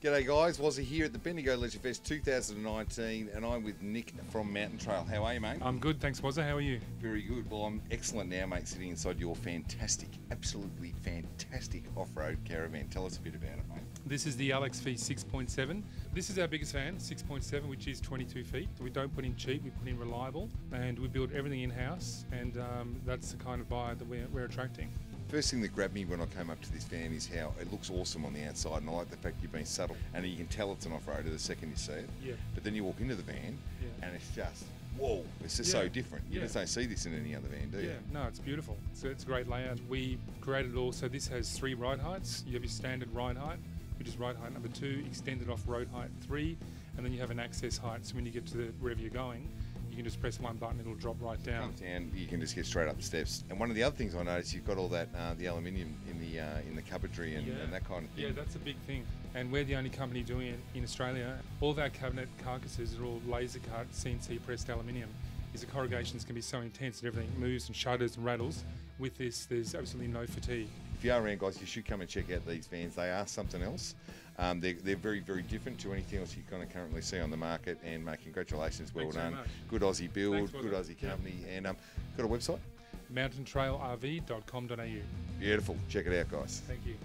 G'day guys, Wazzy here at the Bendigo Leisure Fest 2019 and I'm with Nick from Mountain Trail. How are you mate? I'm good, thanks Wazza. How are you? Very good. Well, I'm excellent now mate, sitting inside your fantastic, absolutely fantastic off-road caravan. Tell us a bit about it mate. This is the LXV 6.7. This is our biggest van, 6.7, which is 22 feet. We don't put in cheap, we put in reliable, and we build everything in-house, and um, that's the kind of buyer that we're, we're attracting. First thing that grabbed me when I came up to this van is how it looks awesome on the outside, and I like the fact you've been subtle, and you can tell it's an off-roader the second you see it. Yeah. But then you walk into the van, Yeah. and it's just whoa! It's just so different. You Yeah. just don't see this in any other van, do you? Yeah, no, it's beautiful. So it's a great layout. We created it all so this has three ride heights. You have your standard ride height, which is ride height number two, extended off road height three, and then you have an access height. So when you get to the, wherever you're going, can just press one button, it'll drop right down. Come down, you can just get straight up the steps. And one of the other things I noticed, you've got all that uh, the aluminium in the uh, in the cupboardry and, and that kind of thing. Yeah, that's a big thing. And we're the only company doing it in Australia. All of our cabinet carcasses are all laser cut, CNC pressed aluminium. Is the corrugations can be so intense that everything moves and shudders and rattles. With this, there's absolutely no fatigue. If you are around, guys, you should come and check out these vans. They are something else. Um, they're, they're very, very different to anything else you kind of currently see on the market. And mate, congratulations, well Thanks done. much. Good Aussie build, Thanks, good. Aussie company, and um, got a website. Mountaintrailrv.com.au. Beautiful. Check it out, guys. Thank you.